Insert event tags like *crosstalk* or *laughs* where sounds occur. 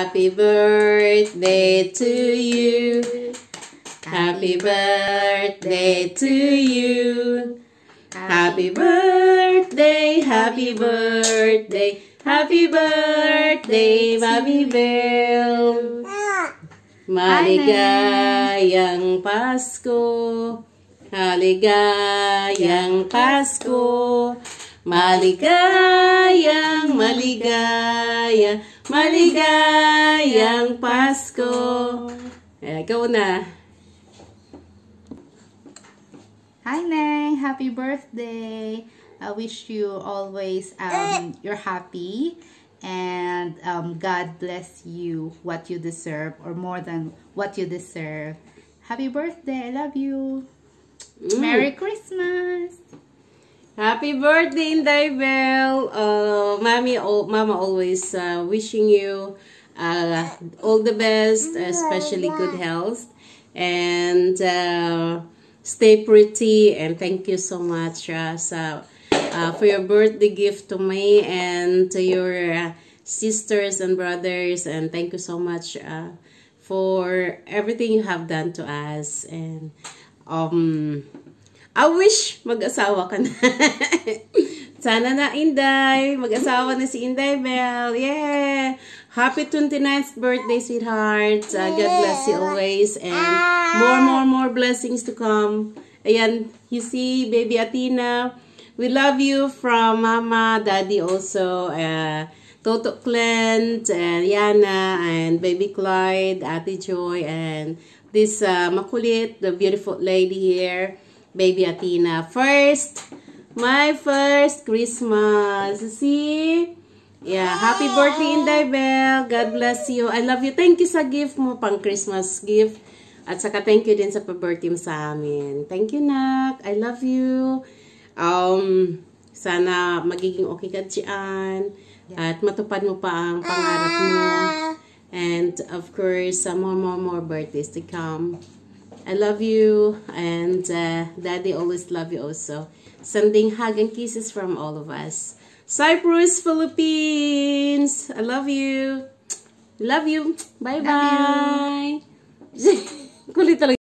Happy birthday to you. Happy birthday to you. Happy birthday, happy birthday, happy birthday, Mami Bell. Maligayang Pasko. Maligayang Pasko. Maligayang, maligaya, maligayang Pasko. Eh, ikaw na. Hi, Neng. Happy birthday. I wish you always um, you're happy and um, God bless you what you deserve or more than what you deserve. Happy birthday. I love you. Merry Christmas. Happy birthday, Inday Bell. Uh, Mommy, oh, Mama always uh, wishing you uh, all the best, especially good health. And uh, stay pretty. And thank you so much uh, sa, uh, for your birthday gift to me and to your uh, sisters and brothers. And thank you so much uh, for everything you have done to us. And um, I wish mag-asawa ka na. *laughs* Sana na, Inday. Mag-asawa na si Inday Bell. Yeah! Happy 29th birthday, sweetheart. Uh, God bless you always. And more, more, more blessings to come. Ayan, you see, baby Athena. We love you from Mama, Daddy also. Uh, Toto Clint, and Yana, and baby Clyde, Ate Joy, and this uh, makulit, the beautiful lady here. Baby Athena. First, my first Christmas. See? Yeah, happy birthday, Inday Bell. God bless you. I love you. Thank you sa gift mo, pang Christmas gift. At saka thank you din sa pa-birthday mo sa amin. Thank you, Nak. I love you. Um, sana magiging okay ka dyan. At matupad mo pa ang pangarap mo. And of course, uh, more, more, more birthdays to come. I love you and uh, Daddy always love you also. Sending hug and kisses from all of us. Cyprus, Philippines. I love you. Love you. Bye-bye. *laughs* Kulit talaga.